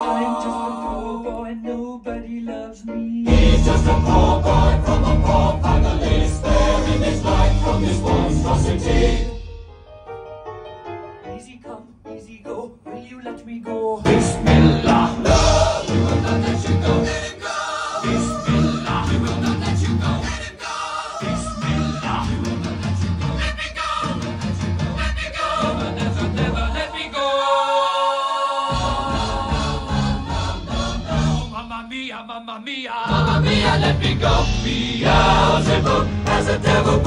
I'm just a poor boy, nobody loves me. He's just a poor boy from a poor family, sparing his life from this monstrosity. Easy come, easy go, will you let me go? Mamma mia, mamma mia, let me go. Beelzebub has a devil